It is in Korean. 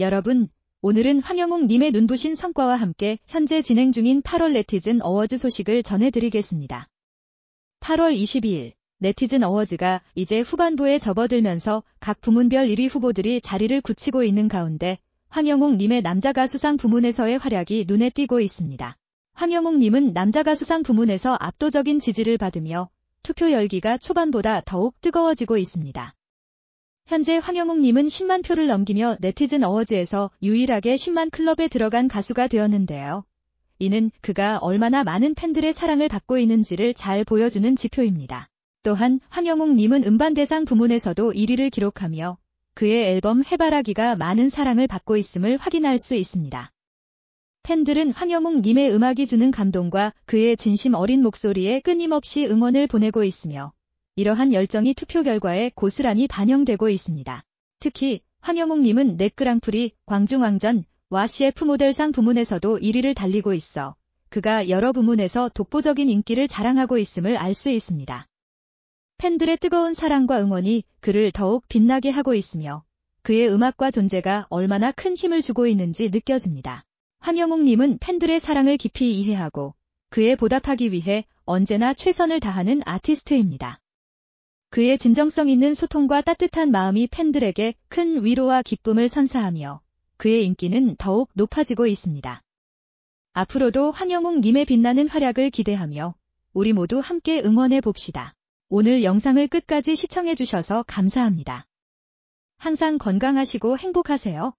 여러분, 오늘은 황영웅님의 눈부신 성과와 함께 현재 진행 중인 8월 네티즌 어워즈 소식을 전해드리겠습니다. 8월 22일, 네티즌 어워즈가 이제 후반부에 접어들면서 각 부문별 1위 후보들이 자리를 굳히고 있는 가운데 황영웅님의 남자 가수상 부문에서의 활약이 눈에 띄고 있습니다. 황영웅님은 남자 가수상 부문에서 압도적인 지지를 받으며 투표 열기가 초반보다 더욱 뜨거워지고 있습니다. 현재 황영웅님은 10만 표를 넘기며 네티즌 어워즈에서 유일하게 10만 클럽에 들어간 가수가 되었는데요. 이는 그가 얼마나 많은 팬들의 사랑을 받고 있는지를 잘 보여주는 지표입니다. 또한 황영웅님은 음반대상 부문에서도 1위를 기록하며 그의 앨범 해바라기가 많은 사랑을 받고 있음을 확인할 수 있습니다. 팬들은 황영웅님의 음악이 주는 감동과 그의 진심 어린 목소리에 끊임없이 응원을 보내고 있으며 이러한 열정이 투표 결과에 고스란히 반영되고 있습니다. 특히 황영웅님은 넷그랑프리, 광중왕전, 와 CF 모델상 부문에서도 1위를 달리고 있어 그가 여러 부문에서 독보적인 인기를 자랑하고 있음을 알 수 있습니다. 팬들의 뜨거운 사랑과 응원이 그를 더욱 빛나게 하고 있으며 그의 음악과 존재가 얼마나 큰 힘을 주고 있는지 느껴집니다. 황영웅님은 팬들의 사랑을 깊이 이해하고 그에 보답하기 위해 언제나 최선을 다하는 아티스트입니다. 그의 진정성 있는 소통과 따뜻한 마음이 팬들에게 큰 위로와 기쁨을 선사하며 그의 인기는 더욱 높아지고 있습니다. 앞으로도 황영웅 님의 빛나는 활약을 기대하며 우리 모두 함께 응원해 봅시다. 오늘 영상을 끝까지 시청해 주셔서 감사합니다. 항상 건강하시고 행복하세요.